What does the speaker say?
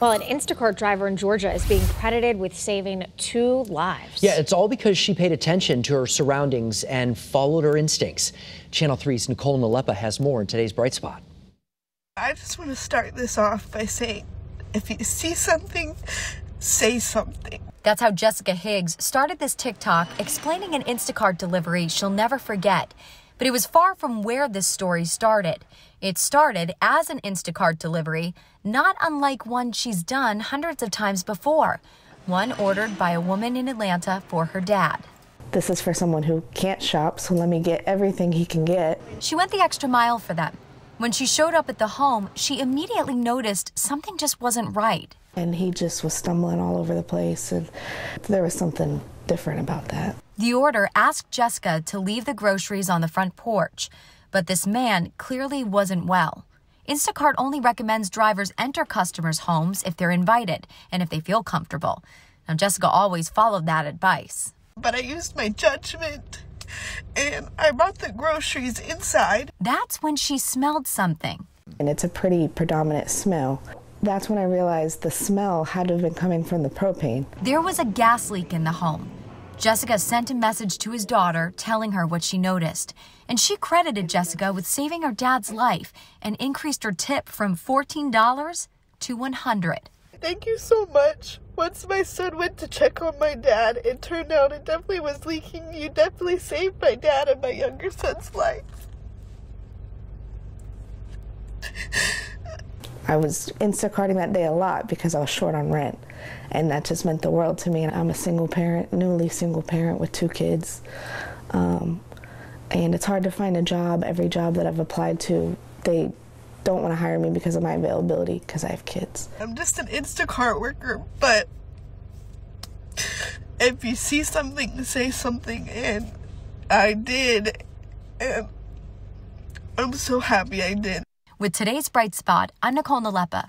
Well, an Instacart driver in Georgia is being credited with saving two lives. Yeah, it's all because she paid attention to her surroundings and followed her instincts. Channel 3's Nicole Nalepa has more in today's Bright Spot. I just want to start this off by saying if you see something, say something. That's how Jessica Higgs started this TikTok explaining an Instacart delivery she'll never forget. But it was far from where this story started. It started as an Instacart delivery, not unlike one she's done hundreds of times before, one ordered by a woman in Atlanta for her dad. This is for someone who can't shop, so let me get everything he can get. She went the extra mile for them. When she showed up at the home, she immediately noticed something just wasn't right. And he just was stumbling all over the place, and there was something different about that. The order asked Jessica to leave the groceries on the front porch, but this man clearly wasn't well. Instacart only recommends drivers enter customers' homes if they're invited and if they feel comfortable. Now, Jessica always followed that advice. But I used my judgment and I brought the groceries inside. That's when she smelled something. And it's a pretty predominant smell. That's when I realized the smell had to have been coming from the propane. There was a gas leak in the home. Jessica sent a message to his daughter telling her what she noticed, and she credited Jessica with saving her dad's life and increased her tip from $14 to 100. Thank you so much. Once my son went to check on my dad, it turned out it definitely was leaking. You definitely saved my dad and my younger son's life. I was Instacarting that day a lot because I was short on rent. And that just meant the world to me. And I'm a single parent, newly single parent with two kids. Um, and it's hard to find a job. Every job that I've applied to, they don't want to hire me because of my availability because I have kids. I'm just an Instacart worker, but if you see something, say something. And I did. And I'm so happy I did. With today's Bright Spot, I'm Nicole Nalepa.